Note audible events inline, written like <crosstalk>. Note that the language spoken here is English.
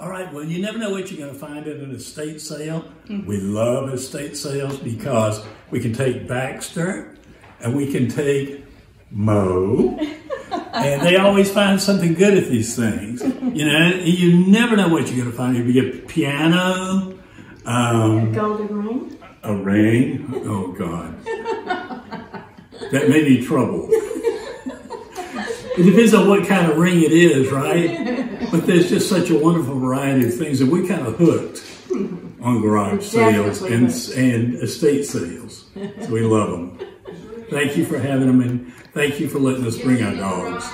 All right, well, you never know what you're going to find at an estate sale. We love estate sales because we can take Baxter and we can take Mo, <laughs> and they always find something good at these things. You know, you never know what you're going to find. If you get piano, um, Golden ring. a ring, oh God, that may be trouble. It depends on what kind of ring it is, right? But there's just such a wonderful variety of things, that we kind of hooked on garage sales and, and estate sales. So we love them. Thank you for having them, and thank you for letting us bring our dogs.